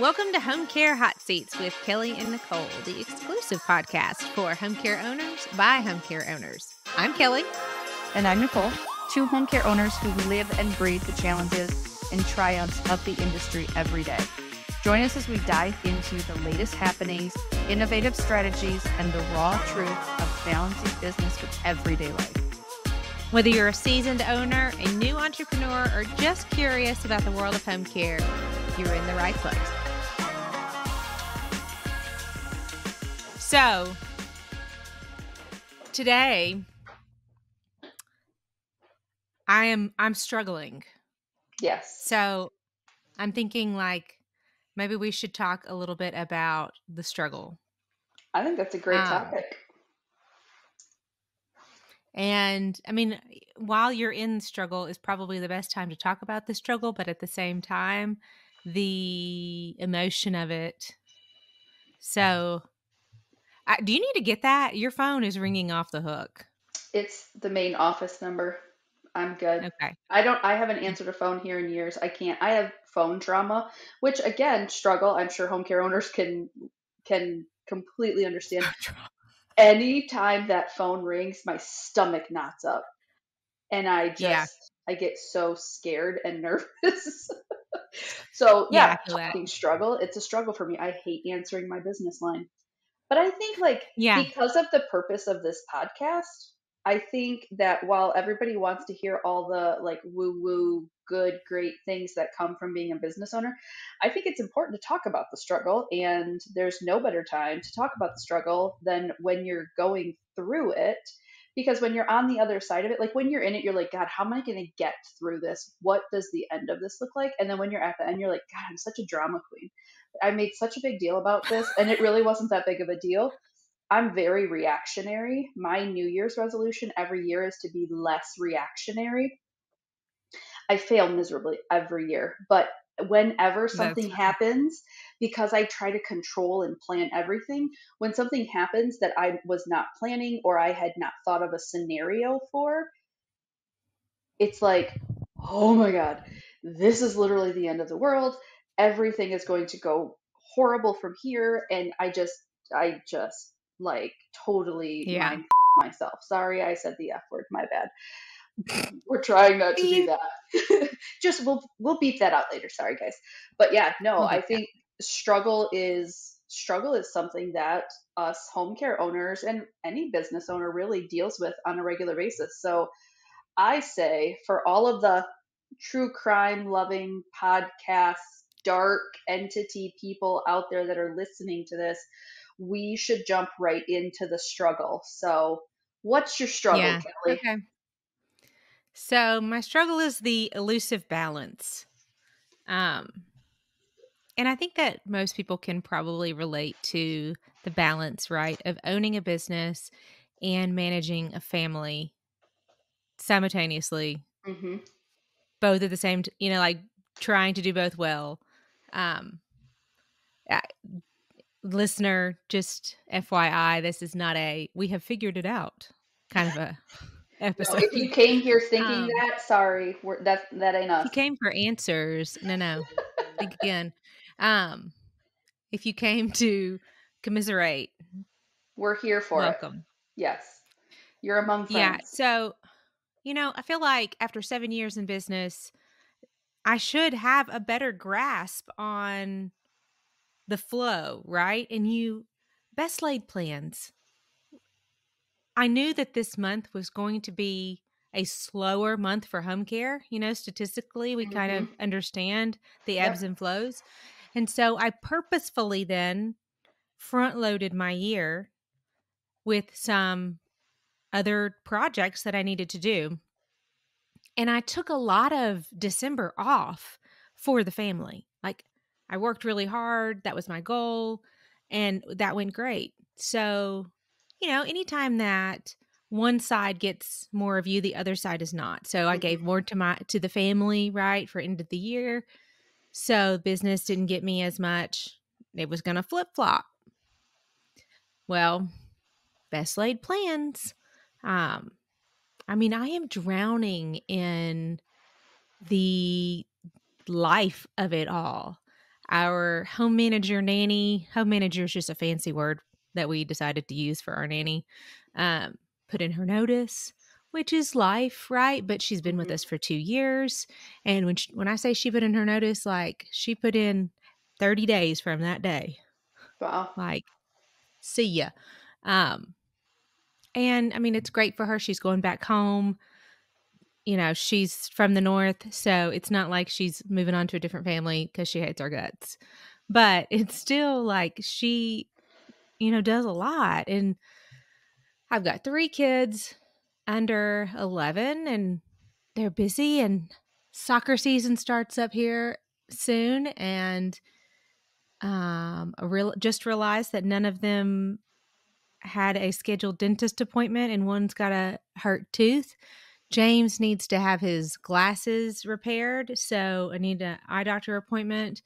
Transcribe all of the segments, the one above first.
Welcome to Home Care Hot Seats with Kelly and Nicole, the exclusive podcast for home care owners by home care owners. I'm Kelly. And I'm Nicole, two home care owners who live and breathe the challenges and triumphs of the industry every day. Join us as we dive into the latest happenings, innovative strategies, and the raw truth of balancing business with everyday life. Whether you're a seasoned owner, a new entrepreneur, or just curious about the world of home care, you're in the right place. So, today I am I'm struggling. Yes. So, I'm thinking like maybe we should talk a little bit about the struggle. I think that's a great Um, topic. And I mean, while you're in struggle is probably the best time to talk about the struggle, but at the same time, the emotion of it. Uh-huh. So, I, do you need to get that? Your phone is ringing off the hook. It's the main office number. I'm good. Okay. I don't I haven't answered a phone here in years. I can't. I have phone trauma, which again, struggle. I'm sure home care owners can can completely understand. Anytime that phone rings, my stomach knots up. And I just Yeah. I get so scared and nervous. so Yeah, yeah, I feel that. talking struggle. It's a struggle for me. I hate answering my business line. But I think like Yeah. because of the purpose of this podcast, I think that while everybody wants to hear all the like woo woo good great things that come from being a business owner, I think it's important to talk about the struggle and there's no better time to talk about the struggle than when you're going through it because when you're on the other side of it, like when you're in it, you're like, God, how am I going to get through this? What does the end of this look like? And then when you're at the end, you're like, God, I'm such a drama queen. I made such a big deal about this, and it really wasn't that big of a deal. I'm very reactionary. My New Year's resolution every year is to be less reactionary. I fail miserably every year, but whenever something That's- happens, because I try to control and plan everything, when something happens that I was not planning or I had not thought of a scenario for, it's like, oh my God, this is literally the end of the world. Everything is going to go horrible from here. And I just, I just like totally Yeah. mind myself. Sorry, I said the F word. My bad. We're trying not to do that. just we'll we'll beat that out later. Sorry, guys. But yeah, no, We'll I think struggle is struggle is something that us home care owners and any business owner really deals with on a regular basis. So I say for all of the true crime loving podcasts, dark entity people out there that are listening to this, we should jump right into the struggle. So, what's your struggle, Yeah. Kelly? Okay. So my struggle is the elusive balance. Um and I think that most people can probably relate to the balance, right, of owning a business and managing a family simultaneously, hmm both at the same, t- you know, like trying to do both well. Um, I- listener, just FYI, this is not a we have figured it out kind of a No, episode. if you came here thinking Um, that, sorry, we're, that that ain't us. If you came for answers, no, no. Think again. Um, if you came to commiserate, We're here for it. welcome. Yes, you're among Yeah. So, you know, I feel like after seven years in business, I should have a better grasp on the flow, right? And you, best laid plans. I knew that this month was going to be a slower month for home care. You know, statistically, we kind of understand the Yep. ebbs and flows. And so I purposefully then front loaded my year with some other projects that I needed to do. And I took a lot of December off for the family. Like I worked really hard, that was my goal, and that went great. So, you know, anytime that one side gets more of you, the other side is not. So I gave mm-hmm. more to my to the family, right, for end of the year. So business didn't get me as much. It was gonna flip flop. Well, best laid plans. Um, I mean, I am drowning in the life of it all. Our home manager nanny, home manager is just a fancy word that we decided to use for our nanny. Um, put in her notice, which is life, right? But she's been with Mhm. us for two years, and when she, when I say she put in her notice, like she put in thirty days from that day. Wow. Like, see ya. Um, and I mean, it's great for her. She's going back home. You know, she's from the north, so it's not like she's moving on to a different family because she hates our guts. But it's still like she, you know, does a lot. And I've got three kids under 11, and they're busy, and soccer season starts up here soon. And um, I real, just realized that none of them had a scheduled dentist appointment and one's got a hurt tooth. James needs to have his glasses repaired, so I need an eye doctor appointment.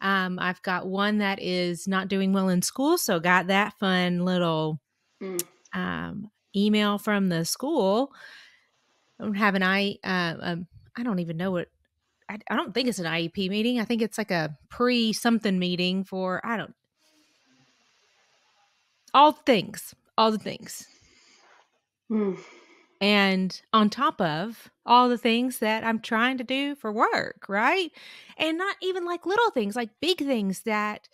Um, I've got one that is not doing well in school, so got that fun little Mm. um, email from the school. I have an I. Uh, um, I don't even know what. I, I don't think it's an IEP meeting. I think it's like a pre something meeting for I don't. All things, all the things. Mm. and on top of all the things that I'm trying to do for work, right? And not even like little things, like big things that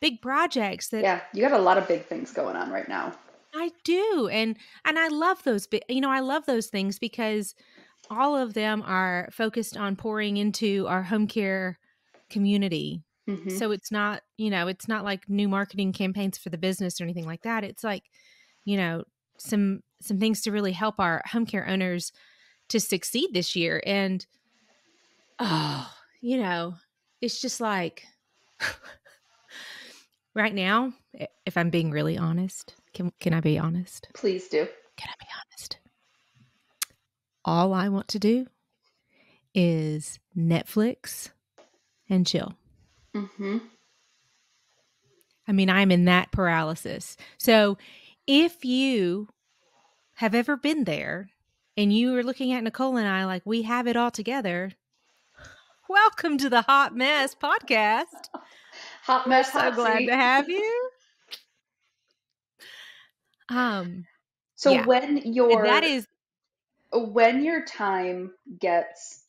big projects that Yeah, you got a lot of big things going on right now. I do. And and I love those you know, I love those things because all of them are focused on pouring into our home care community. Mhm. So it's not, you know, it's not like new marketing campaigns for the business or anything like that. It's like, you know, some some things to really help our home care owners to succeed this year. And oh, you know, it's just like right now, if I'm being really honest, can can I be honest? Please do. Can I be honest? All I want to do is Netflix and chill. hmm I mean, I'm in that paralysis. So if you have ever been there and you are looking at Nicole and I like we have it all together, welcome to the Hot Mess podcast. Hot We're mess. so hot glad seat. to have you. Um, So Yeah. when your that is when your time gets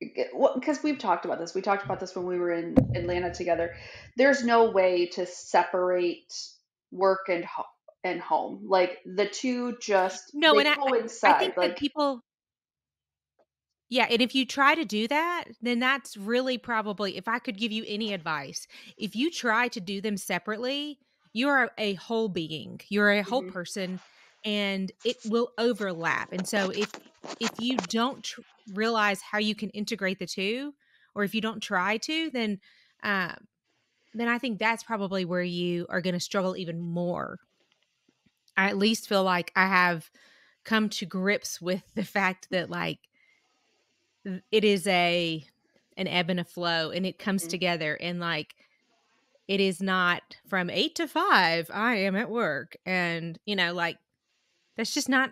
because we've talked about this we talked about this when we were in atlanta together there's no way to separate work and ho- and home like the two just No, and I- I think like that people Yeah, and if you try to do that, then that's really probably if I could give you any advice, if you try to do them separately, you are a whole being. You're a whole Mhm. person and it will overlap. And so if if you don't tr- realize how you can integrate the two or if you don't try to, then um then I think that's probably where you are going to struggle even more. I at least feel like I have come to grips with the fact that like it is a an ebb and a flow and it comes Mhm. together and like it is not from 8 to 5 I am at work and you know like that's just not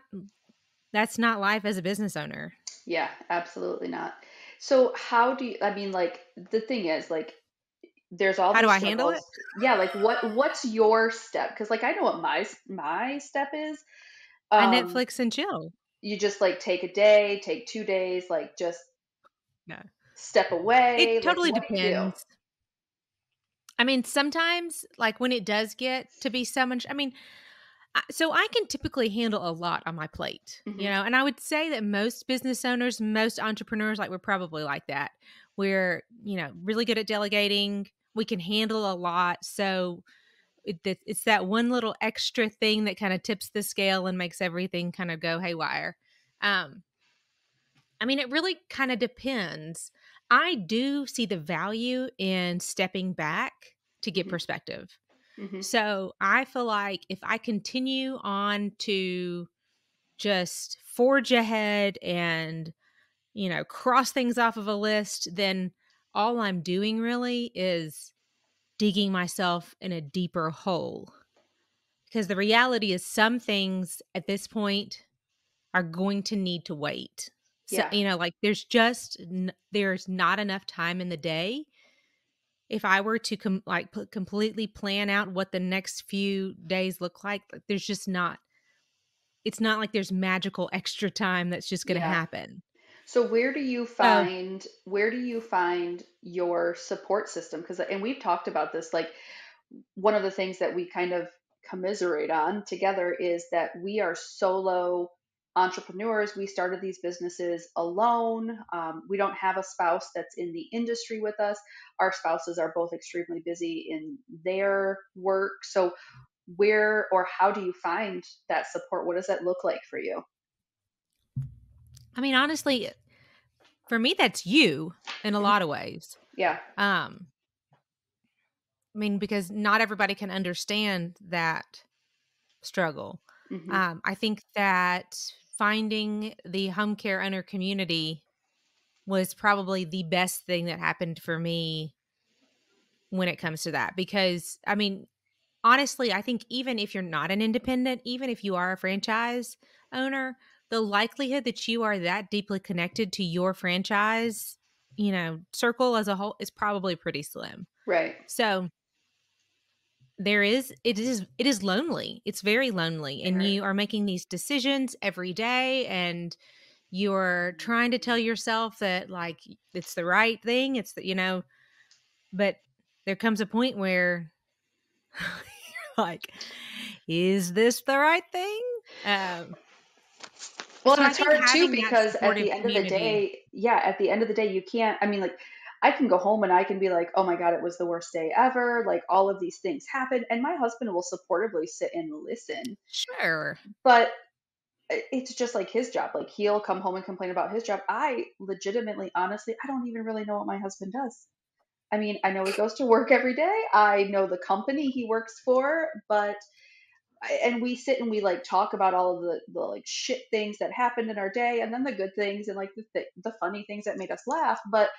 that's not life as a business owner. yeah absolutely not so how do you i mean like the thing is like there's all How do I handle it? yeah like what what's your step because like i know what my my step is I Um, Netflix and chill. you just like take a day, take two days, like just No. step away. It like, totally what do you do? depends. I mean, sometimes, like when it does get to be so much, I mean, so I can typically handle a lot on my plate, Mhm. you know, and I would say that most business owners, most entrepreneurs, like we're probably like that. We're, you know, really good at delegating. We can handle a lot. So it, it's that one little extra thing that kind of tips the scale and makes everything kind of go haywire. Um, I mean, it really kind of depends. I do see the value in stepping back to get Mhm. perspective. Mhm. So I feel like if I continue on to just forge ahead and, you know, cross things off of a list, then all I'm doing really is digging myself in a deeper hole. Because the reality is, some things at this point are going to need to wait. So, Yeah. you know, like there's just n- there's not enough time in the day. If I were to com- like completely plan out what the next few days look like, like, there's just not. It's not like there's magical extra time that's just going to Yeah. happen. So where do you So, find where do you find your support system? Because and we've talked about this. Like one of the things that we kind of commiserate on together is that we are solo entrepreneurs. We started these businesses alone. Um, we don't have a spouse that's in the industry with us. Our spouses are both extremely busy in their work. So where or how do you find that support? What does that look like for you? I mean, honestly, for me, that's you in a Mhm. lot of ways. Yeah. Um, I mean, because not everybody can understand that struggle. hmm Um, I think that finding the home care owner community was probably the best thing that happened for me when it comes to that. Because, I mean, honestly, I think even if you're not an independent, even if you are a franchise owner, the likelihood that you are that deeply connected to your franchise, you know, circle as a whole is probably pretty slim. Right. So, there is it is it is lonely it's very lonely and you are making these decisions every day and you're trying to tell yourself that like it's the right thing it's the, you know but there comes a point where you're like is this the right thing um Well, so and it's hard too because at the end of the day, yeah, at the end of the day, you can't. I mean, like, I can go home and I can be like, oh my God, it was the worst day ever. Like, all of these things happen. And my husband will supportively sit and listen. sure But it's just like his job. Like, he'll come home and complain about his job. I legitimately, honestly, I don't even really know what my husband does. I mean, I know he goes to work every day. I know the company he works for, but and we sit and we like talk about all of the, the like shit things that happened in our day and then the good things and like the th- the funny things that made us laugh but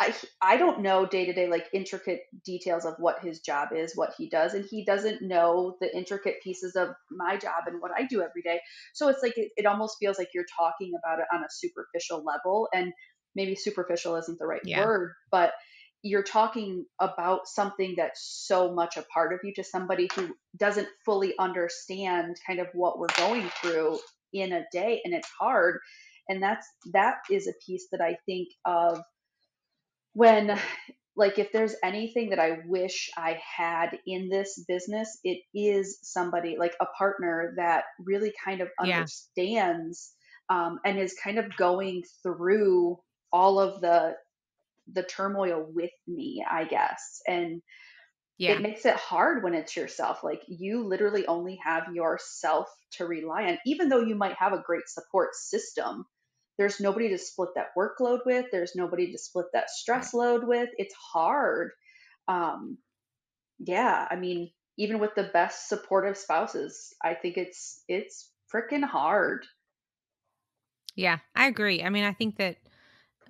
I I don't know day to day like intricate details of what his job is, what he does, and he doesn't know the intricate pieces of my job and what I do every day. So it's like it, it almost feels like you're talking about it on a superficial level, and maybe superficial isn't the right yeah word, but you're talking about something that's so much a part of you to somebody who doesn't fully understand kind of what we're going through in a day, and it's hard. And that's that is a piece that I think of when like if there's anything that I wish I had in this business, it is somebody like a partner that really kind of yeah understands um, and is kind of going through all of the the turmoil with me, I guess. And it makes it hard when it's yourself. Like you literally only have yourself to rely on, even though you might have a great support system. There's nobody to split that workload with. There's nobody to split that stress load with. It's hard. Um, yeah, I mean, even with the best supportive spouses, I think it's it's freaking hard. yeah i agree i mean i think that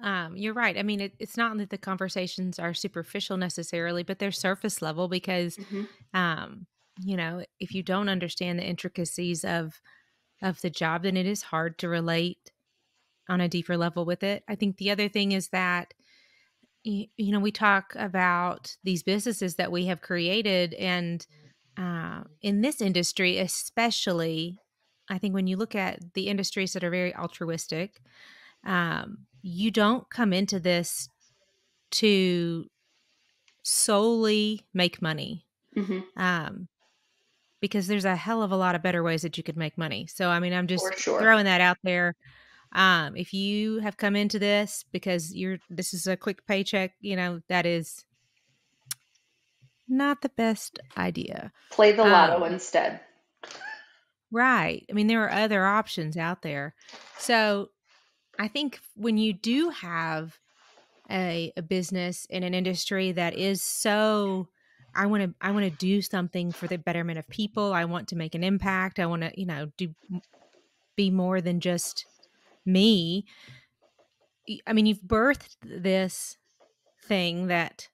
Um, you're right. I mean, it, it's not that the conversations are superficial necessarily, but they're surface level because, hmm um, you know, if you don't understand the intricacies of of the job, then it is hard to relate on a deeper level with it. I think the other thing is that, you know, we talk about these businesses that we have created, and uh, in this industry, especially, I think when you look at the industries that are very altruistic, um, you don't come into this to solely make money hmm um, because there's a hell of a lot of better ways that you could make money. So, I mean, I'm just sure. throwing that out there. Um, if you have come into this because you're this is a quick paycheck, you know, that is not the best idea. Play the lotto Um, instead. right. I mean, there are other options out there. So, I think when you do have a, a business in an industry that is so I want to I want to do something for the betterment of people. I want to make an impact. I want to, you know, do be more than just me. i mean, you've birthed this thing that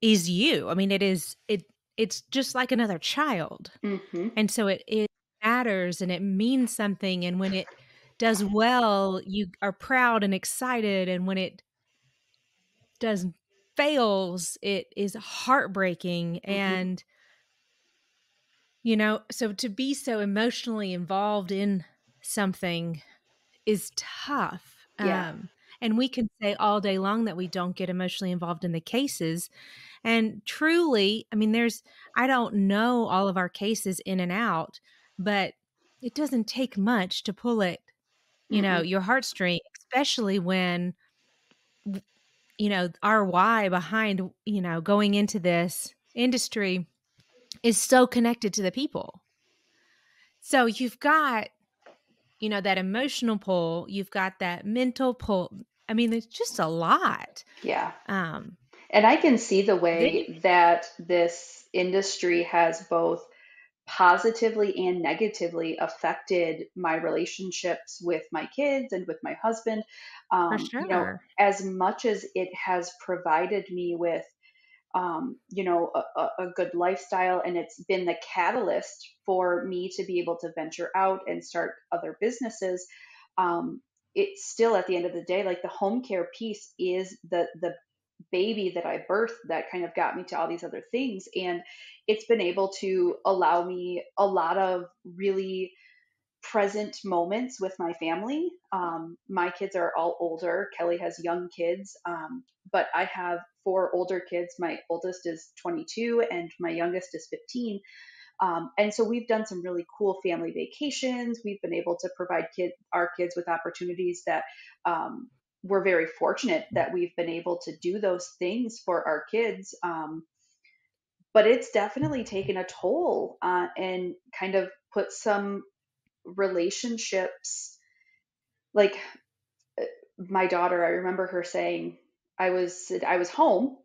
is you. I mean, it is it it's just like another child. hmm And so it it matters and it means something and when it does well, you are proud and excited. And when it does fails, it is heartbreaking. Mm-hmm. And, you know, so to be so emotionally involved in something is tough. Yeah. Um, and we can say all day long that we don't get emotionally involved in the cases. And truly, I mean, there's, I don't know all of our cases in and out, but it doesn't take much to pull it, you know, Mhm. your heartstring, especially when, you know, our why behind, you know, going into this industry is so connected to the people. So you've got, you know, that emotional pull, you've got that mental pull. I mean, it's just a lot. Yeah. Um, And I can see the way that this industry has both positively and negatively affected my relationships with my kids and with my husband. for Um, you know, as much as it has provided me with, um, you know, a, a good lifestyle, and it's been the catalyst for me to be able to venture out and start other businesses. Um, it's still at the end of the day, like the home care piece is the the baby that I birthed that kind of got me to all these other things. And it's been able to allow me a lot of really present moments with my family. Um, my kids are all older. Kelly has young kids, um, but I have four older kids. My oldest is 22 and my youngest is 15. Um, and so we've done some really cool family vacations. We've been able to provide kid, our kids with opportunities that um, we're very fortunate that we've been able to do those things for our kids. Um, but it's definitely taken a toll uh, and kind of put some relationships like uh, my daughter i remember her saying i was i was home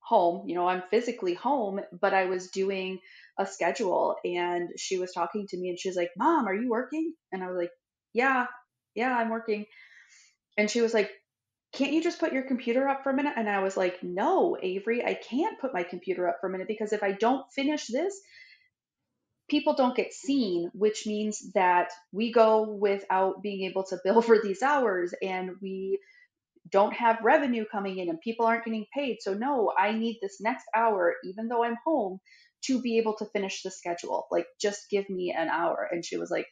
home you know i'm physically home but i was doing a schedule and she was talking to me and she's like mom are you working? And i was like yeah yeah i'm working. And she was like can't you just put your computer up for a minute? And i was like no avery i can't put my computer up for a minute because if i don't finish this people don't get seen, which means that we go without being able to bill for these hours and we don't have revenue coming in and people aren't getting paid. So, no, I need this next hour, even though I'm home, to be able to finish the schedule. Like, just give me an hour. And she was like,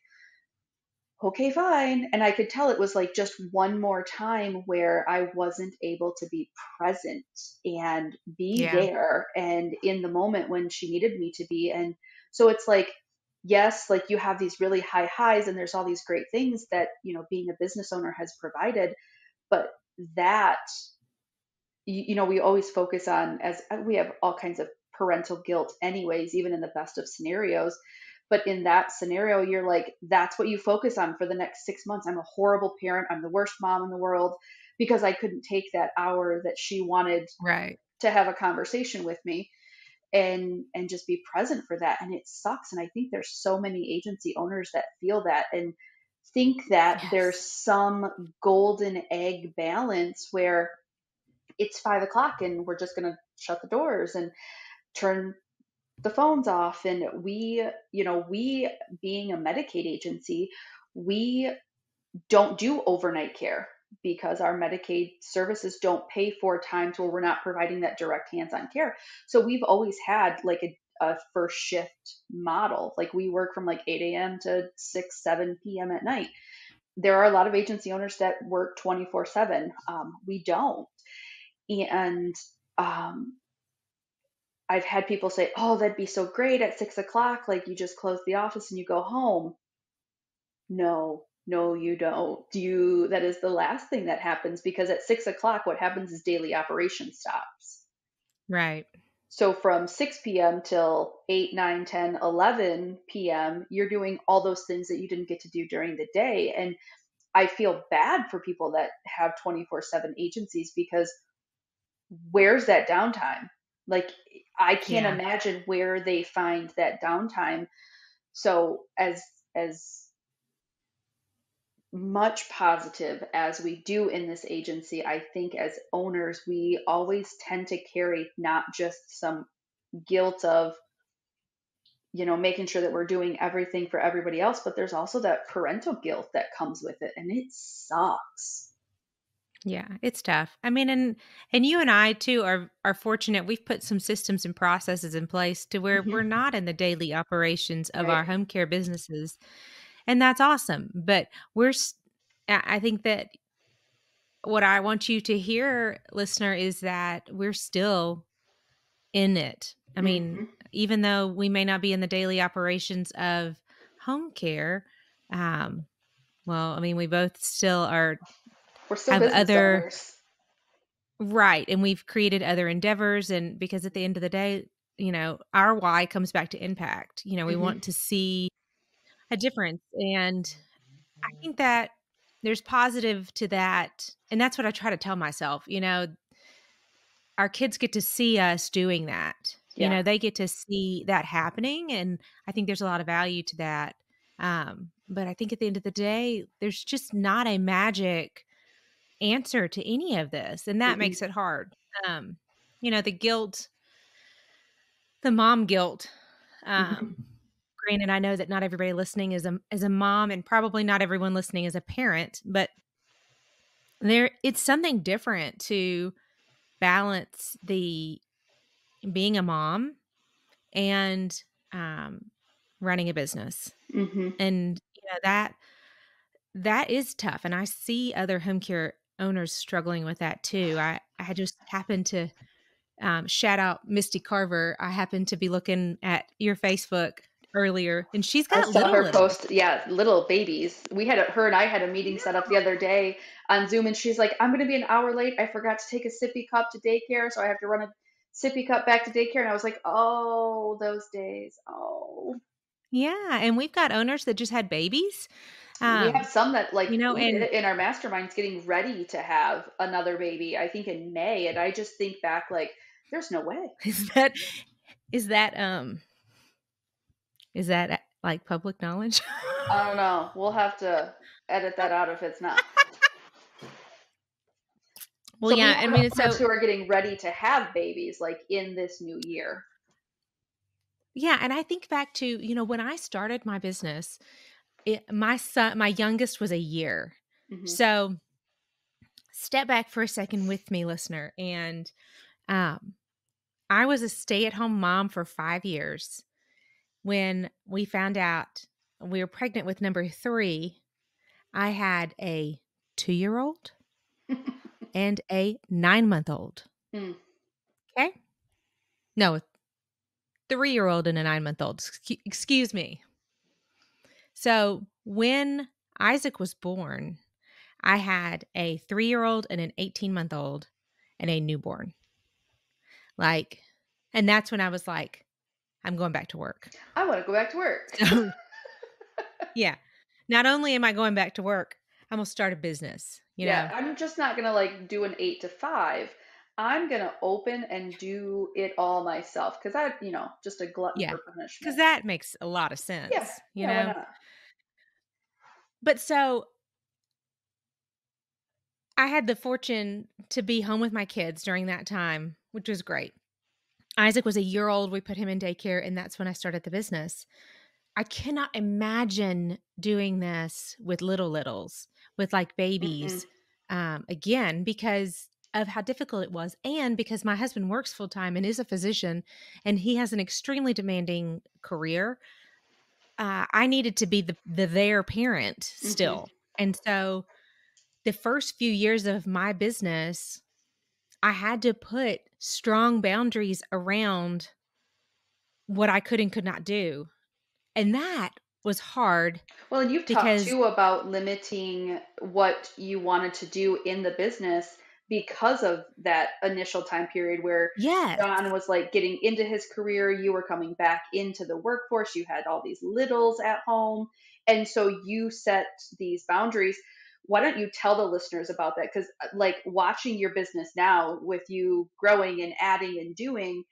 okay, fine. And I could tell it was like just one more time where I wasn't able to be present and be yeah, there and in the moment when she needed me to be. And so it's like, yes, like you have these really high highs and there's all these great things that, you know, being a business owner has provided. But that, you, you know, we always focus on as uh, we have all kinds of parental guilt, anyways, even in the best of scenarios. But in that scenario, you're like, that's what you focus on for the next six months. I'm a horrible parent. I'm the worst mom in the world because I couldn't take that hour that she wanted right. to have a conversation with me and and just be present for that and it sucks and i think there's so many agency owners that feel that and think that there's some golden egg balance where it's five o'clock and we're just going to shut the doors and turn the phones off and we you know we being a medicaid agency we don't do overnight care because our Medicaid services don't pay for times where we're not providing that direct hands on care. So we've always had like a, a first shift model. Like we work from like 8 a.m. to 6, 7 p.m. at night. There are a lot of agency owners that work 24 7. Um, we don't. And um, I've had people say, oh, that'd be so great at six o'clock. Like you just close the office and you go home. No, no, you don't. You that is the last thing that happens because at six o'clock, what happens is daily operation stops. Right. So from 6 p.m. till 8, 9, 10, 11 p.m., you're doing all those things that you didn't get to do during the day. And I feel bad for people that have 24 7 agencies because where's that downtime? Like, I can't Yeah. imagine where they find that downtime. So, as, as, much positive as we do in this agency, I think as owners, we always tend to carry not just some guilt of you know, making sure that we're doing everything for everybody else, but there's also that parental guilt that comes with it and it sucks. Yeah, it's tough. I mean, and and you and I too are are fortunate. We've put some systems and processes in place to where hmm we're not in the daily operations of Right. our home care businesses, and that's awesome. But we're, I think that what I want you to hear, listener, is that we're still in it. I mean, hmm even though we may not be in the daily operations of home care, um, well, I mean, we both still are We're still have other owners. Right. And we've created other endeavors. And because at the end of the day, you know, our why comes back to impact. You know, we hmm want to see a difference. And I think that there's positive to that. And that's what I try to tell myself. You know, our kids get to see us doing that. You know, they get to see that happening. And I think there's a lot of value to that. Um, but I think at the end of the day, there's just not a magic answer to any of this. And that hmm makes it hard. Um, you know, the guilt, the mom guilt. Um, granted, I know that not everybody listening is a is a mom, and probably not everyone listening is a parent, but there it's something different to balance the being a mom and um, running a business, hmm and you know that that is tough. And I see other home care owners struggling with that too. I I just happened to um, shout out Misty Carver. I happened to be looking at your Facebook earlier, and she's got saw little her little. post, yeah, little babies. We had a, her and I had a meeting set up the other day on Zoom, and she's like, "I'm going to be an hour late. I forgot to take a sippy cup to daycare, so I have to run a sippy cup back to daycare." And I was like, "Oh, those days. Oh." Yeah, and we've got owners that just had babies. We have Um, some that like you know, and in our masterminds getting ready to have another baby. I think in May, and I just think back like, there's no way. is that is that um is that uh, like public knowledge? I don't know. We'll have to edit that out if it's not. well, So yeah, I mean, owners so who are getting ready to have babies like in this new year. yeah, and I think back to you know when I started my business, it, my son, my youngest was a year. hmm So step back for a second with me, listener, and um, I was a stay-at-home mom for five years. When we found out we were pregnant with number three, I had a two-year-old and a nine-month-old. Mm. Okay, no, three-year-old and a nine-month-old. Excuse me. So when Isaac was born, I had a three year old and an 18 month old and a newborn. Like, and that's when I was like, I'm going back to work. I want to go back to work. Yeah. Not only am I going back to work, I'm going to start a business, you yeah, know? I'm just not gonna like do an eight to five. I'm gonna open and do it all myself because I, you know, just a glutton Yeah. for Because that makes a lot of Yeah, sense, you yeah, know? But so I had the fortune to be home with my kids during that time, which was great. Isaac was a year old. We put him in daycare, and that's when I started the business. I cannot imagine doing this with little littles, with like babies, um, again, because of how difficult it was, and because my husband works full time and is a physician, and he has an extremely demanding career. Uh, I needed to be the the their parent hmm still, and so the first few years of my business, I had to put strong boundaries around what I could and could not do. And that was hard Well, and you've talked too about limiting what you wanted to do in the business because of that initial time period where yes, John was like getting into his career, you were coming back into the workforce, you had all these littles at home, and so you set these boundaries. Why don't you tell the listeners about that? Because, like, watching your business now with you growing and adding and doing,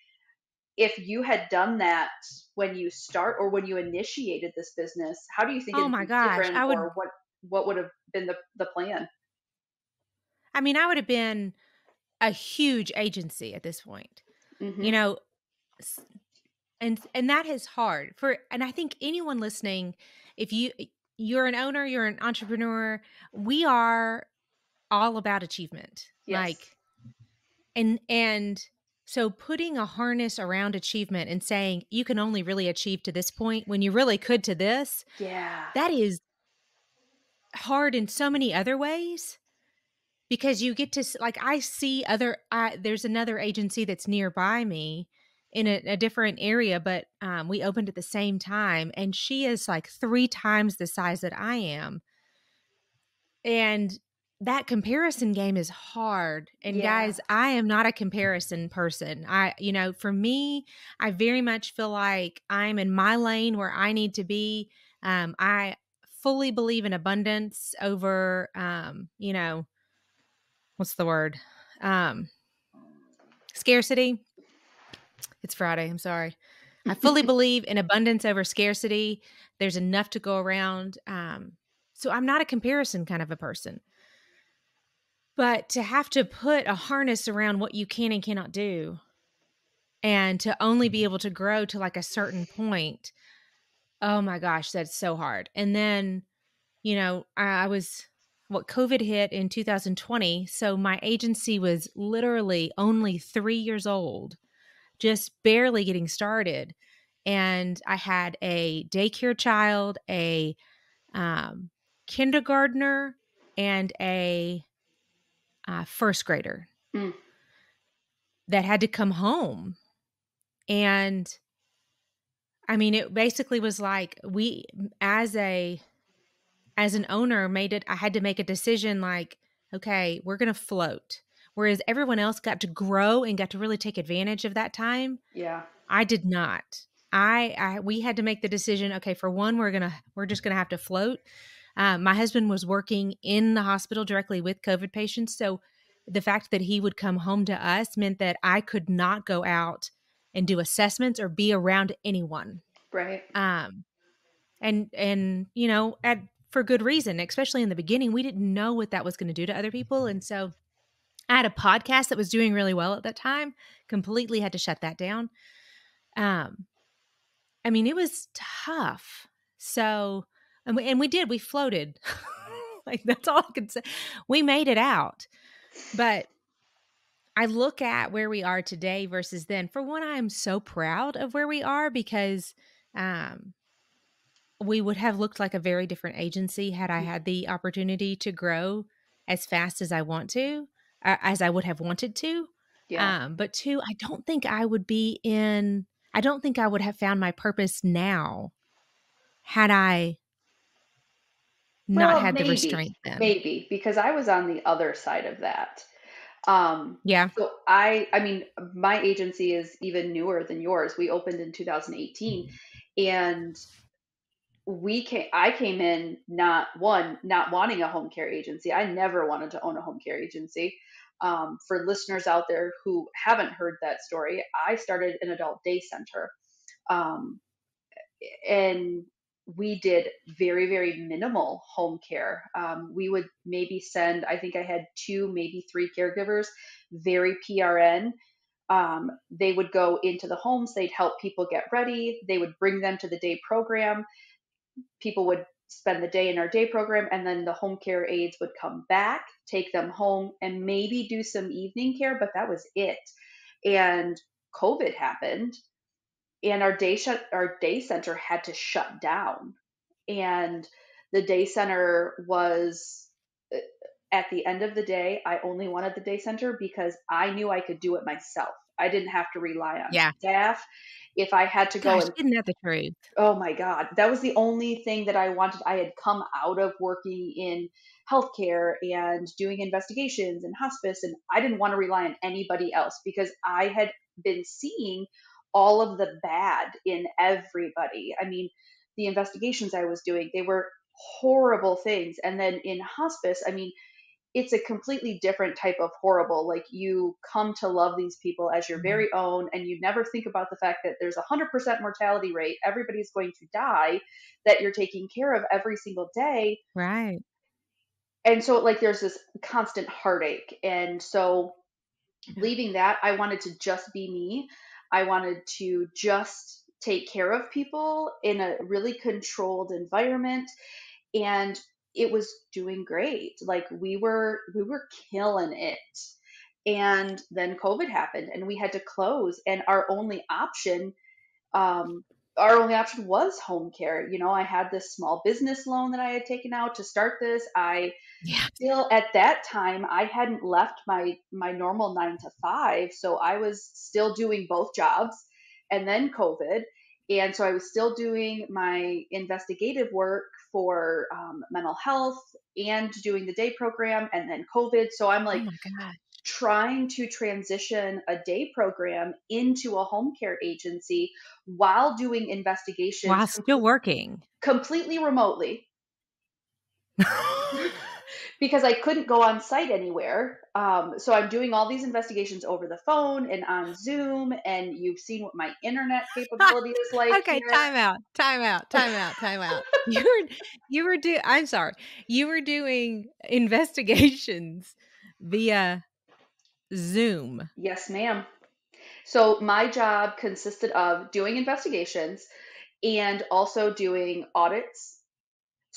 if you had done that when you start or when you initiated this business, how do you think oh my gosh, different, I would, or what what would have been the the plan? I mean, I would have been a huge agency at this point. You hmm know, and and that is hard for and i think anyone listening if you you're an owner you're an entrepreneur we are all about achievement Yes. like and and so putting a harness around achievement and saying you can only really achieve to this point when you really could to this yeah. that is hard in so many other ways because you get to like i see other I, there's another agency that's nearby me in a, a different area but um, we opened at the same time and she is like three times the size that i am. And that comparison game is hard and Yeah. guys i am not a comparison person. I you know for me i very much feel like i'm in my lane where i need to be. Um, i fully believe in abundance over um, you know what's the word? Um, scarcity it's friday i'm sorry. I fully believe in abundance over scarcity there's enough to go around um, so i'm not a comparison kind of a person. But to have to put a harness around what you can and cannot do and to only be able to grow to like a certain point oh my gosh that's so hard. And then you know i, I was what covid hit in 2020 so my agency was literally only three years old just barely getting started and i had a daycare child a um, kindergartner and a uh, first grader Mm. that had to come home and i mean it basically was like we as a as an owner made it i had to make a decision like okay we're gonna float whereas everyone else got to grow and got to really take advantage of that time Yeah. I did not. I, I we had to make the decision. Okay, for one, we're gonna we're just gonna have to float. Um, my husband was working in the hospital directly with COVID patients, so the fact that he would come home to us meant that I could not go out and do assessments or be around anyone. Right. Um, and and you know, at for good reason. Especially in the beginning, we didn't know what that was going to do to other people, and so I had a podcast that was doing really well at that time. Completely had to shut that down. Um, I mean, it was tough. So, and we, and we did. We floated. like that's all I could say. We made it out. But I look at where we are today versus then. For one, I am so proud of where we are because um, we would have looked like a very different agency had I had the opportunity to grow as fast as I want to, as I would have wanted to. Yeah. Um, but two, I don't think I would be in, I don't think I would have found my purpose now had I not Well, had maybe, the restraint then. Maybe because I was on the other side of that. Um, Yeah. so I, I mean, my agency is even newer than yours. We opened in 2018, and we came. I came in not one, not wanting a home care agency. I never wanted to own a home care agency. Um, for listeners out there who haven't heard that story, I started an adult day center. Um, and we did very very minimal home care um, we would maybe send i think i had two maybe three caregivers very prn um, they would go into the homes they'd help people get ready they would bring them to the day program people would spend the day in our day program and then the home care aides would come back take them home and maybe do some evening care but that was it. And covid happened and our day shut our day center had to shut down. And the day center was uh, at the end of the day i only wanted the day center because i knew i could do it myself i didn't have to rely on Yeah. staff if i had to go and isn't that the truth? oh my god that was the only thing that i wanted i had come out of working in healthcare and doing investigations and hospice and i didn't want to rely on anybody else because i had been seeing all of the bad in everybody i mean the investigations i was doing they were horrible things and then in hospice i mean it's a completely different type of horrible. Like you come to love these people as your mm-hmm. very own, and you never think about the fact that there's a 100% mortality rate. Everybody's going to die that you're taking care of every single day. Right. And so, like, there's this constant heartache. And so, leaving that, I wanted to just be me. I wanted to just take care of people in a really controlled environment and it was doing great. Like we were we were killing it. And then covid happened and we had to close and our only option um, our only option was home care. You know i had this small business loan that i had taken out to start this. I Yeah. still at that time i hadn't left my my normal nine to five. So i was still doing both jobs. And then covid and so i was still doing my investigative work for um, mental health and doing the day program and then covid. So i'm like oh trying to transition a day program into a home care agency while doing investigations While still working. completely remotely because I couldn't go on site anywhere. Um, so I'm doing all these investigations over the phone and on Zoom, and you've seen what my internet capability is like. okay, here. time out, time out, time out, time out. You were you were do I'm sorry. You were doing investigations via Zoom. Yes, ma'am. So my job consisted of doing investigations and also doing audits.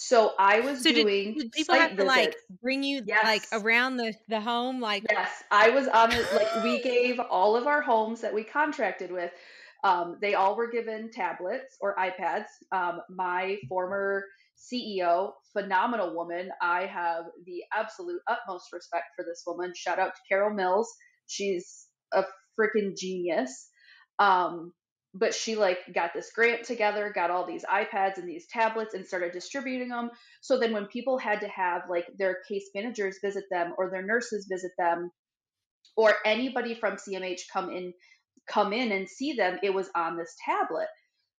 So I was So doing did people site have to like bring you like around the the home like Yes, I was on it. Like we gave all of our homes that we contracted with, um, they all were given tablets or iPads. Um, my former CEO, phenomenal woman. I have the absolute utmost respect for this woman. Shout out to Carol Mills. She's a freaking genius. Um, but she like got this grant together, got all these iPads and these tablets and started distributing them. So then when people had to have like their case managers visit them or their nurses visit them or anybody from CMH come in come in and see them, it was on this tablet.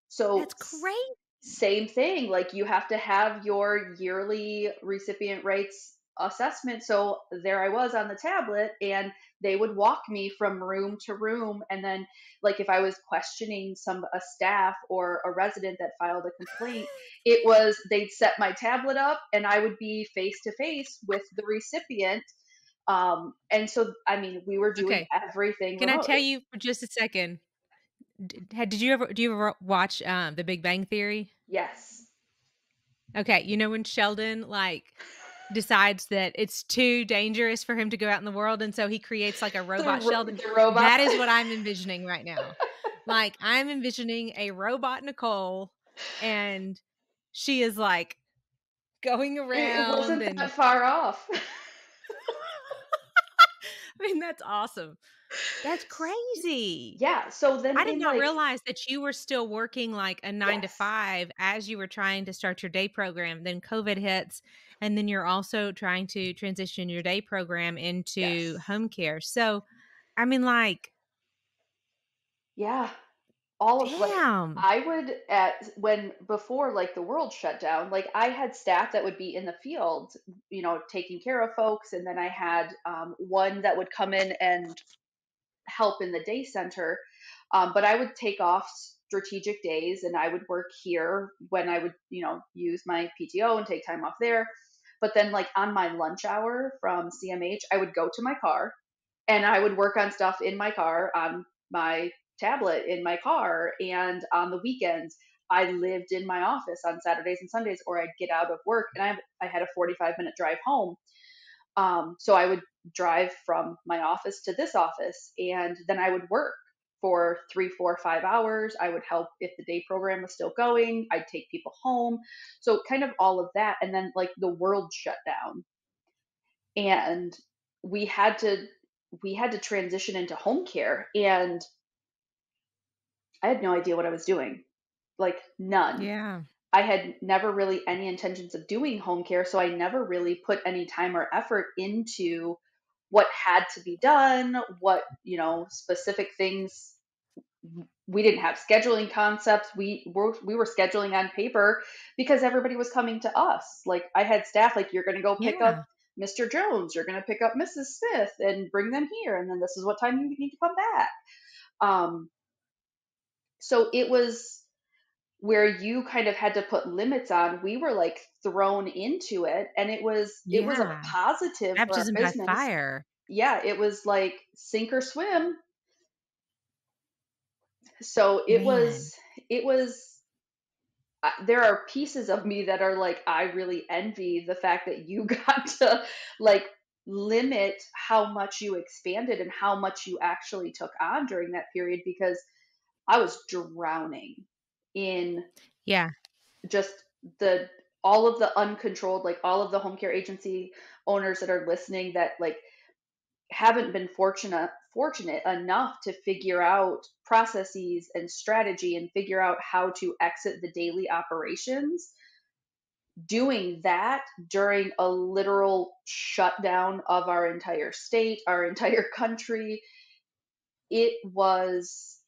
So that's great. same thing, like you have to have your yearly recipient rights assessment. So there I was on the tablet and they would walk me from room to room and then like if I was questioning some a staff or a resident that filed a complaint, it was they'd set my tablet up and I would be face to face with the recipient um, and so, I mean, we were doing Okay. everything. Can I tell you for just a second? did you ever do you ever watch um The Big Bang Theory? Yes. Okay, you know when Sheldon like decides that it's too dangerous for him to go out in the world and so he creates like a robot the, Sheldon. the robot. That is what I'm envisioning right now. Like I'm envisioning a robot Nicole and she is like going It- it around wasn't and that far off. I mean that's awesome. That's crazy. yeah. So then I did not like realize that you were still working like a nine to five as you were trying to start your day program. Then COVID hits, and then you're also trying to transition your day program into yes, home care. So, I mean, like, yeah. All of like. I would at when before like the world shut down, like I had staff that would be in the field, you know, taking care of folks, and then I had um, one that would come in and help in the day center. Um, but I would take off strategic days and I would work here when I would, you know, use my PTO and take time off there. But then, like on my lunch hour from CMH, I would go to my car and I would work on stuff in my car on my tablet in my car. And on the weekends, I lived in my office on Saturdays and Sundays, or I'd get out of work and I, I had a 45 minute drive home. Um, so I would drive from my office to this office and then I would work for three, four, five hours. I would help if the day program was still going. I'd take people home. So kind of all of that. And then like the world shut down and we had to we had to transition into home care and I had no idea what I was doing. Like none. yeah. I had never really any intentions of doing home care, so I never really put any time or effort into what had to be done, what, you know, specific things we didn't have scheduling concepts. We were we were scheduling on paper because everybody was coming to us. Like I had staff like you're going to go pick Yeah. up Mr. Jones, you're going to pick up Mrs. Smith and bring them here and then this is what time you need to come back. Um so it was where you kind of had to put limits on we were like thrown into it and it was it was a Yeah. positive Baptism by fire. yeah it was like sink or swim So it Man. was, it was, uh, there are pieces of me that are like, I really envy the fact that you got to like limit how much you expanded and how much you actually took on during that period because I was drowning in Yeah. just the all of the uncontrolled like all of the home care agency owners that are listening that like haven't been fortunate fortunate enough to figure out processes and strategy and figure out how to exit the daily operations doing that during a literal shutdown of our entire state our entire country it was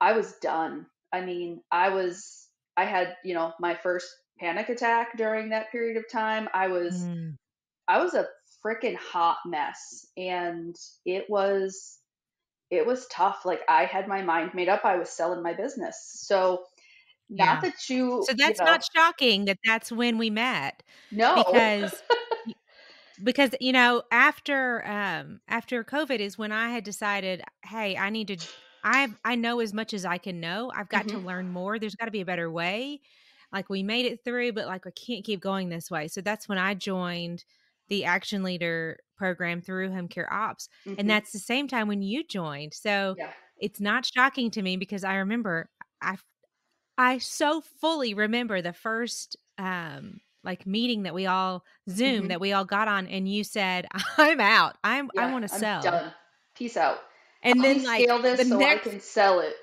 i was done i mean i was i had you know my first panic attack during that period of time i was Mm. I was a freaking hot mess and it was it was tough. Like I had my mind made up. I was selling my business. So Yeah. not that you So you that's know not shocking that that's when we met no. because because you know after um after covid is when i had decided hey i need to i i know as much as i can know i've got to Mhm. learn more there's got to be a better way like we made it through but like i can't keep going this way so that's when i joined the action leader program through home care ops Mhm. and that's the same time when you joined so yeah. it's not shocking to me because i remember i I so fully remember the first um like meeting that we all Zoom Mhm. that we all got on and you said, I'm out. I'm I want to sell. done. Peace out. And then like scale this the so next I can sell it.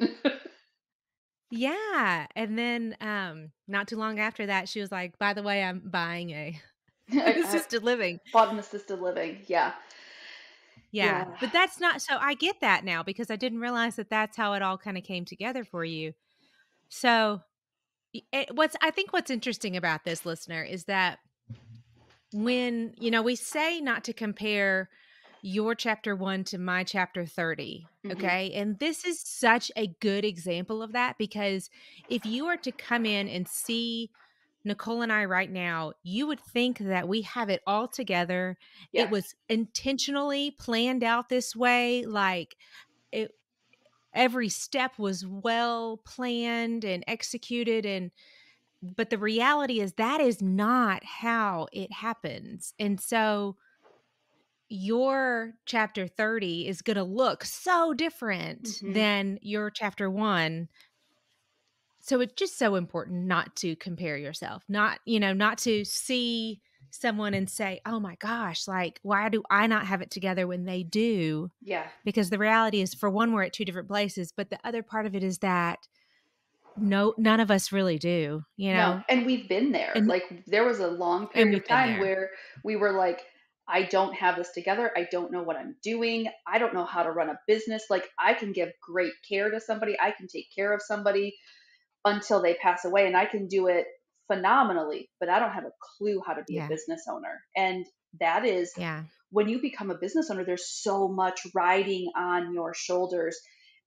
Yeah. And then um not too long after that she was like, by the way, I'm buying a assisted living. bought an assisted living. Yeah. Yeah. Yeah. But that's not so I get that now because I didn't realize that that's how it all kind of came together for you. So it, what's I think what's interesting about this listener is that when you know we say not to compare your chapter 1 to my chapter 30 Mhm. okay and this is such a good example of that because if you were to come in and see Nicole and I right now you would think that we have it all together Yes. it was intentionally planned out this way like it every step was well planned and executed and but the reality is that is not how it happens and so your chapter 30 is going to look so different Mhm. than your chapter 1 so it's just so important not to compare yourself not you know not to see someone and say oh my gosh like why do i not have it together when they do Yeah. because the reality is for one we're at two different places but the other part of it is that no none of us really do you know No, and we've been there. And- like there was a long period of time there. where we were like, I don't have this together. I don't know what I'm doing. I don't know how to run a business. Like I can give great care to somebody. I can take care of somebody until they pass away and I can do it phenomenally, but I don't have a clue how to be Yeah. a business owner. And that is yeah when you become a business owner, there's so much riding on your shoulders.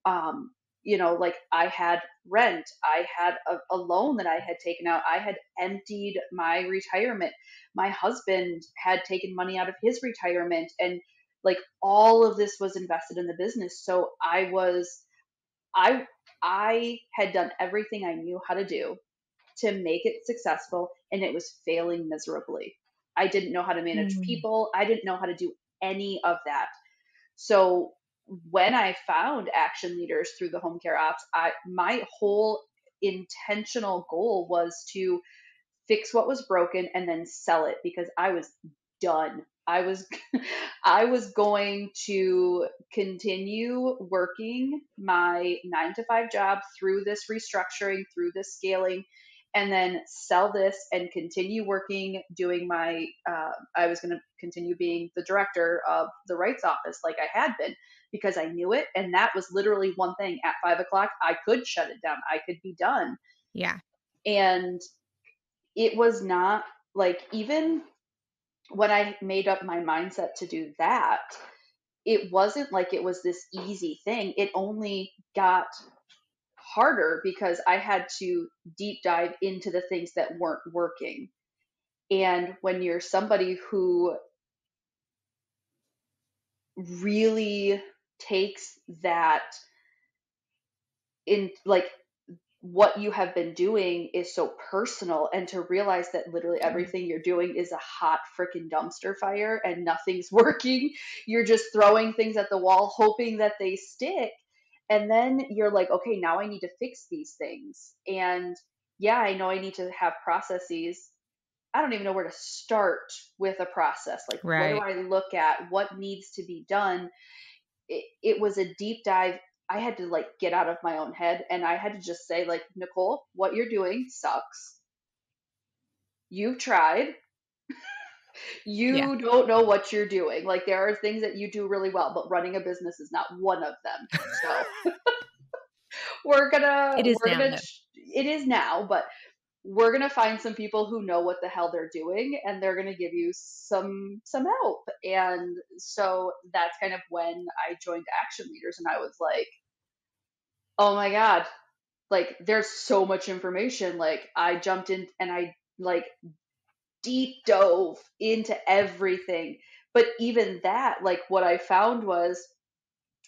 Um, you know, like I had rent, I had a, a loan that I had taken out, I had emptied my retirement. My husband had taken money out of his retirement, and like all of this was invested in the business. So I was, I, I had done everything I knew how to do to make it successful, and it was failing miserably. I didn't know how to manage Mm. people. I didn't know how to do any of that. So when I found action leaders through the home care ops, I my whole intentional goal was to fix what was broken and then sell it because I was done. I was I was going to continue working my 9 to 5 job through this restructuring, through this scaling and then sell this and continue working doing my uh, i was going to continue being the director of the rights office like i had been because i knew it and that was literally one thing at five o'clock i could shut it down i could be done. Yeah. And it was not like even when i made up my mindset to do that it wasn't like it was this easy thing. It only got harder because I had to deep dive into the things that weren't working. And when you're somebody who really takes that in like what you have been doing is so personal and to realize that literally mm-hmm. everything you're doing is a hot freaking dumpster fire and nothing's working. You're just throwing things at the wall hoping that they stick and then you're like okay now i need to fix these things. And yeah i know i need to have processes. I don't even know where to start with a process. Like right. what do i look at? What needs to be done it, it was a deep dive I had to like get out of my own head and I had to just say like Nicole, what you're doing sucks. You've tried. you yeah. don't know what you're doing. Like there are things that you do really well, but running a business is not one of them. So we're gonna it is we're now, gonna it is now, but we're going to find some people who know what the hell they're doing and they're going to give you some some help. And so that's kind of when i joined action leaders and i was like oh my god like there's so much information. Like i jumped in and i like deep dove into everything. But even that like what i found was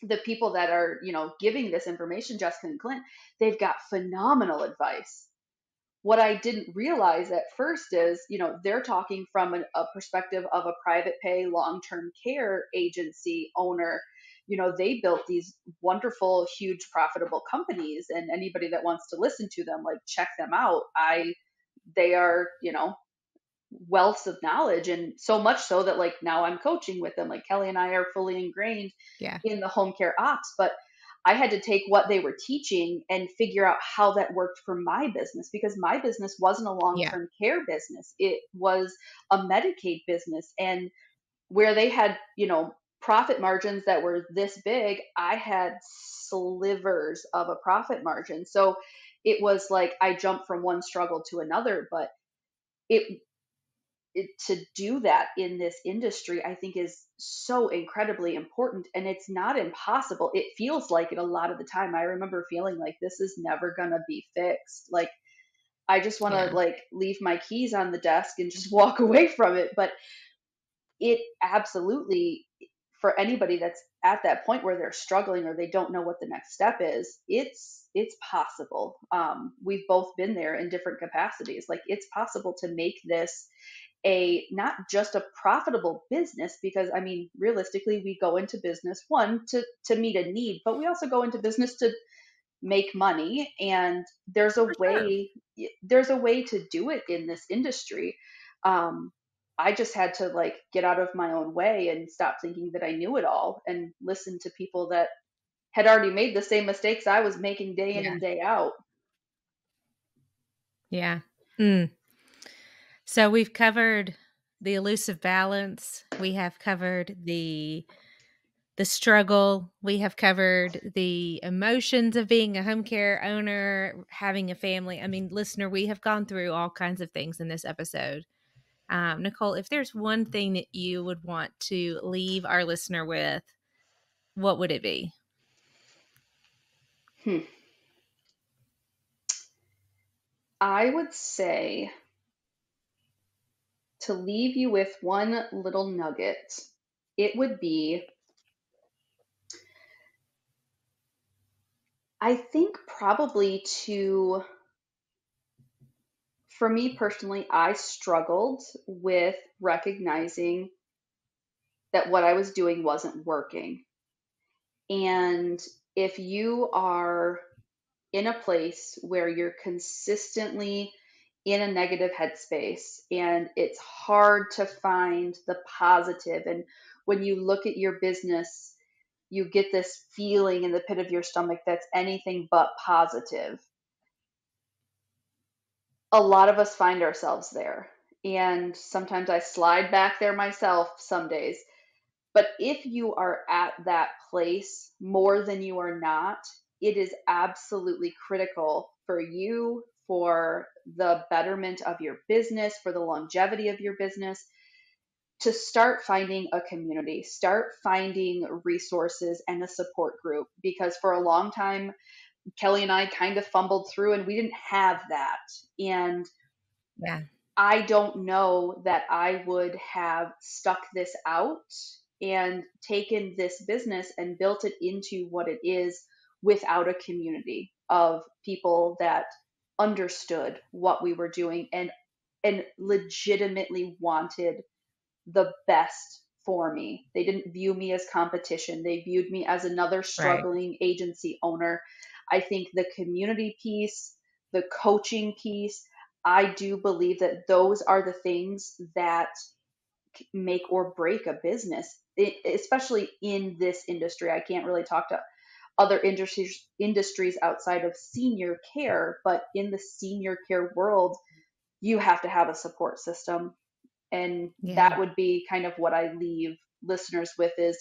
the people that are you know giving this information justin and clint they've got phenomenal advice what I didn't realize at first is, you know, they're talking from an, a perspective of a private pay long term care agency owner. You know, they built these wonderful, huge, profitable companies, and anybody that wants to listen to them, like, check them out. I, they are, you know, wealths of knowledge and so much so that like now I'm coaching with them like Kelly and I are fully ingrained yeah. in the home care ops but I had to take what they were teaching and figure out how that worked for my business because my business wasn't a long term yeah. care business. It was a Medicaid business. And where they had, you know, profit margins that were this big, I had slivers of a profit margin. So it was like I jumped from one struggle to another, but it it, to do that in this industry, I think is so incredibly important. And it's not impossible. It feels like it a lot of the time. I remember feeling like this is never going to be fixed. Like, I just want to yeah. like leave my keys on the desk and just walk away from it. But it absolutely, for anybody that's at that point where they're struggling or they don't know what the next step is, it's it's possible. Um, we've both been there in different capacities. Like it's possible to make this a not just a profitable business because i mean realistically we go into business one to to meet a need but we also go into business to make money and there's a way there's a way to do it in this industry um, i just had to like get out of my own way and stop thinking that i knew it all and listen to people that had already made the same mistakes i was making day in yeah. and day out yeah mm. So we've covered the elusive balance. We have covered the the struggle. We have covered the emotions of being a home care owner, having a family. I mean, listener, we have gone through all kinds of things in this episode. Um, Nicole, if there's one thing that you would want to leave our listener with, what would it be? Hmm. I would say to leave you with one little nugget, it would be I think probably to, for me personally, I struggled with recognizing that what I was doing wasn't working. And if you are in a place where you're consistently in a negative headspace and it's hard to find the positive. And when you look at your business you get this feeling in the pit of your stomach that's anything but positive. A lot of us find ourselves there and sometimes i slide back there myself some days. But if you are at that place more than you are not it is absolutely critical for you for the betterment of your business, for the longevity of your business, to start finding a community, start finding resources and a support group. Because for a long time, Kelly and I kind of fumbled through and we didn't have that. And yeah. I don't know that I would have stuck this out and taken this business and built it into what it is without a community of people that understood what we were doing and and legitimately wanted the best for me. They didn't view me as competition. They viewed me as another struggling right. agency owner. I think the community piece, the coaching piece, I do believe that those are the things that make or break a business, especially in this industry. I can't really talk to other industries industries outside of senior care, but in the senior care world, you have to have a support system. And yeah. that would be kind of what I leave listeners with is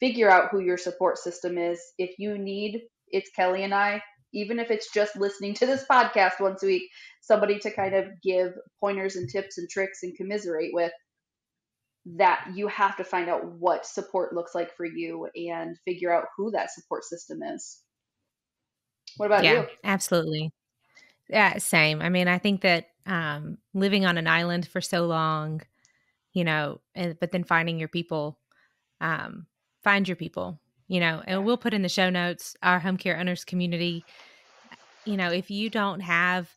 figure out who your support system is. If you need, it's Kelly and I, even if it's just listening to this podcast once a week, somebody to kind of give pointers and tips and tricks and commiserate with that you have to find out what support looks like for you and figure out who that support system is. What about yeah, you? Absolutely. Yeah, same. I mean, I think that um, living on an island for so long, you know, and, but then finding your people, um, find your people, you know, and we'll put in the show notes our home care owners community. You know, if you don't have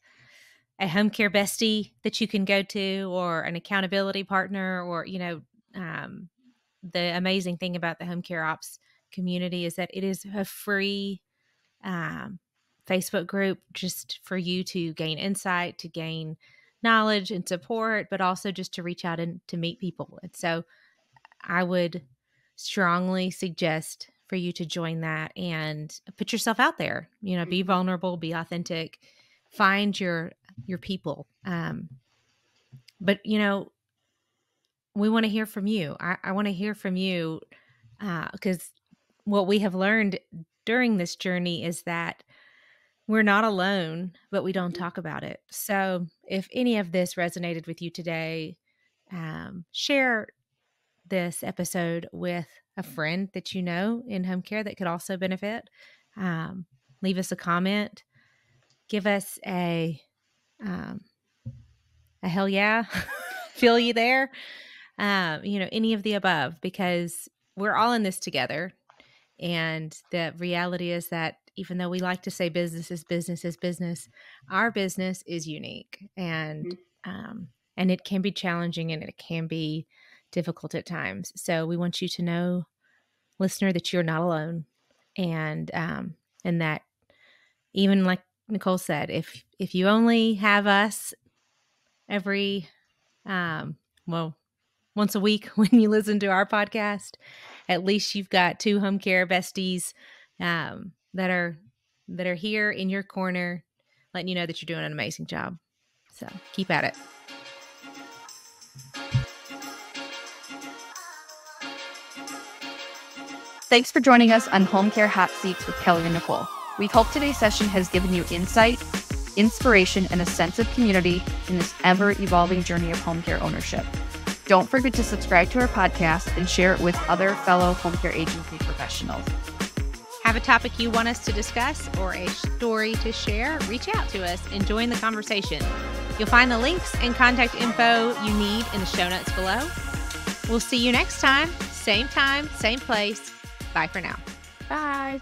a home care bestie that you can go to or an accountability partner or you know um, the amazing thing about the home care ops community is that it is a free um, facebook group just for you to gain insight to gain knowledge and support but also just to reach out and to meet people and so i would strongly suggest for you to join that and put yourself out there you know be mm-hmm. vulnerable be authentic find your your people. Um, but you know, we want to hear from you. I, I want to hear from you because uh, what we have learned during this journey is that we're not alone, but we don't talk about it. So if any of this resonated with you today, um, share this episode with a friend that you know in home care that could also benefit. Um, leave us a comment. Give us a um, a hell yeah, feel you there. Um, you know, any of the above, because we're all in this together. And the reality is that even though we like to say business is business is business, our business is unique and mm-hmm. um, and it can be challenging and it can be difficult at times. So we want you to know, listener, that you're not alone, and um, and that even like Nicole said, if if you only have us every um well once a week when you listen to our podcast, at least you've got two home care besties um that are that are here in your corner letting you know that you're doing an amazing job. So, keep at it. Thanks for joining us on Home Care Hot Seats with Kelly and Nicole. We hope today's session has given you insight, inspiration, and a sense of community in this ever evolving journey of home care ownership. Don't forget to subscribe to our podcast and share it with other fellow home care agency professionals. Have a topic you want us to discuss or a story to share? Reach out to us and join the conversation. You'll find the links and contact info you need in the show notes below. We'll see you next time. Same time, same place. Bye for now. Bye.